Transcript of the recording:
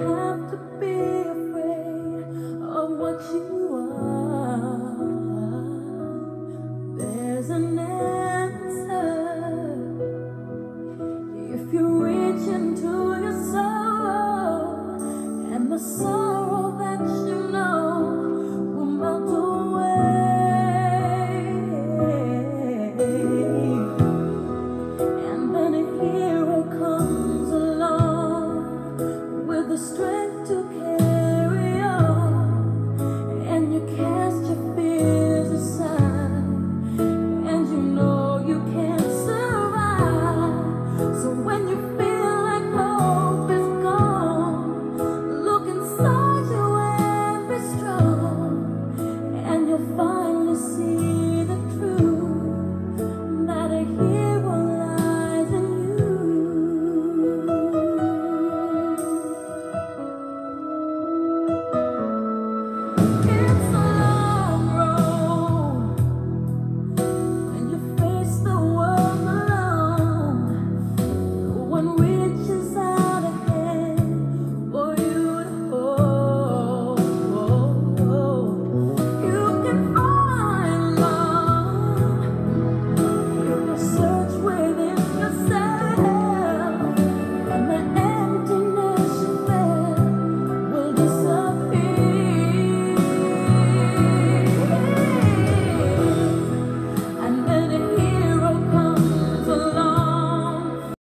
have to be afraid of what you are. There's an answer if you reach into your soul and the sorrow. find